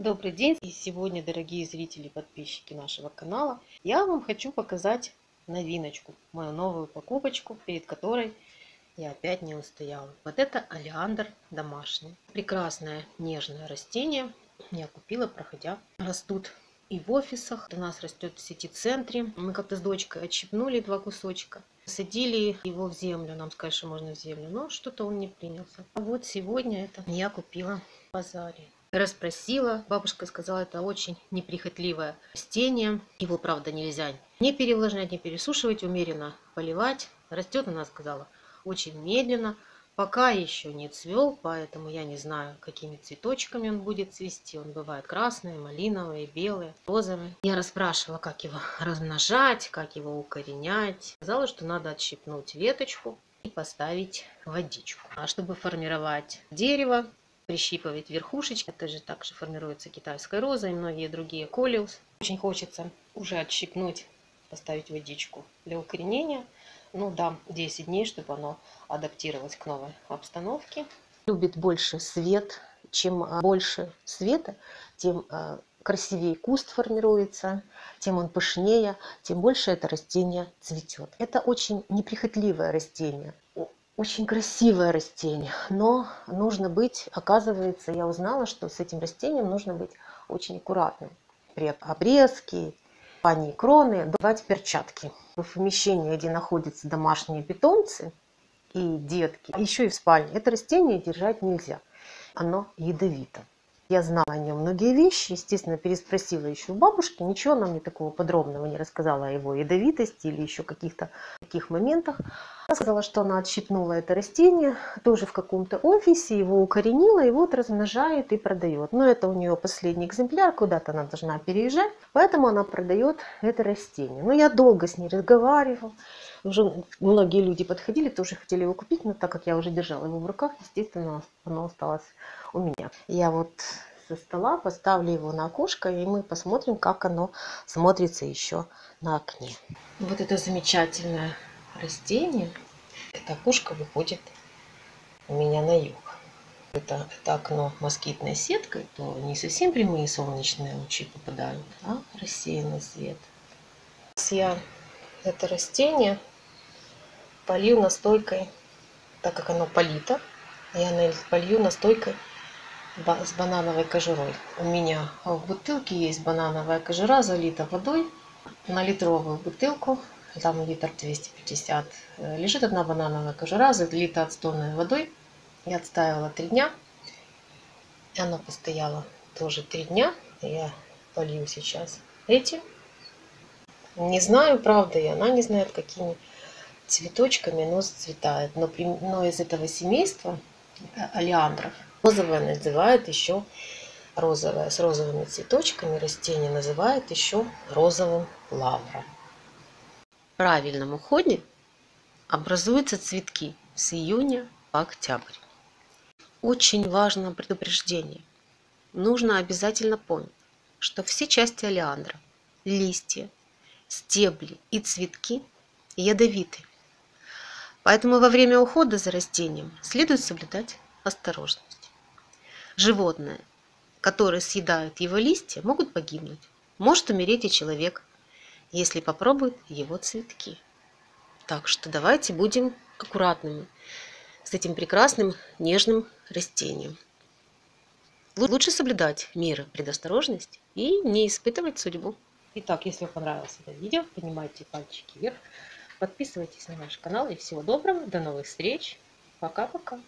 Добрый день! И сегодня, дорогие зрители и подписчики нашего канала, я вам хочу показать новиночку, мою новую покупочку, перед которой я опять не устояла. Вот это олеандр домашний. Прекрасное нежное растение. Я купила, проходя. Растут и в офисах. У нас растет в сети-центре. Мы как-то с дочкой отщипнули два кусочка. Садили его в землю. Нам сказали, что можно в землю. Но что-то он не принялся. А вот сегодня это я купила в базаре расспросила. Бабушка сказала, это очень неприхотливое растение. Его, правда, нельзя не перевлажнять, не пересушивать, умеренно поливать. Растет, она сказала, очень медленно. Пока еще не цвел, поэтому я не знаю, какими цветочками он будет цвести. Он бывает красный, малиновый, белый, розовый. Я расспрашивала, как его размножать, как его укоренять. Сказала, что надо отщипнуть веточку и поставить водичку. А чтобы формировать дерево, прищипывать верхушечки. Это же также формируется китайская роза и многие другие колиус. Очень хочется уже отщипнуть, поставить водичку для укоренения. Ну, дам 10 дней, чтобы оно адаптировалось к новой обстановке. Любит больше свет. Чем а, больше света, тем а, красивее куст формируется, тем он пышнее, тем больше это растение цветет. Это очень неприхотливое растение. Очень красивое растение, но нужно быть, оказывается, я узнала, что с этим растением нужно быть очень аккуратным. При обрезке, пании кроны, давать перчатки. В помещении, где находятся домашние питомцы и детки, еще и в спальне, это растение держать нельзя. Оно ядовито. Я знала о нем многие вещи, естественно, переспросила еще у бабушки. Ничего она мне такого подробного не рассказала о его ядовитости или еще каких-то таких моментах. Сказала, что она отщипнула это растение тоже в каком-то офисе, его укоренила и вот размножает и продает. Но это у нее последний экземпляр, куда-то она должна переезжать, поэтому она продает это растение. Но я долго с ней разговаривала. Уже многие люди подходили, тоже хотели его купить, но так как я уже держала его в руках, естественно, оно осталось у меня. Я вот со стола поставлю его на окошко, и мы посмотрим, как оно смотрится еще на окне. Вот это замечательное растение. Это окошко выходит у меня на юг. Это, это окно москитной сеткой, то не совсем прямые солнечные лучи попадают, а рассеянный свет. Я это растение полью настойкой, так как оно полито, я полью настойкой с банановой кожурой. У меня в бутылке есть банановая кожура, залита водой на литровую бутылку, там литр 250. Лежит одна банановая кожура, залита отстойной водой. Я отставила три дня. И оно постояло тоже три дня. Я полью сейчас этим. Не знаю, правда, и она не знает, какими цветочками оно зацветает. Но, но из этого семейства олеандров розовое называют еще розовое. С розовыми цветочками растение называют еще розовым лавром. Правильном уходе образуются цветки с июня по октябрь. Очень важное предупреждение. Нужно обязательно помнить, что все части олеандра, листья, стебли и цветки ядовиты. Поэтому во время ухода за растением следует соблюдать осторожность. Животные, которые съедают его листья, могут погибнуть. Может умереть и человек, если попробует его цветки. Так что давайте будем аккуратными с этим прекрасным нежным растением. Лучше соблюдать меры предосторожности и не испытывать судьбу. Итак, если вам понравилось это видео, поднимайте пальчики вверх, подписывайтесь на наш канал и всего доброго, до новых встреч, пока-пока.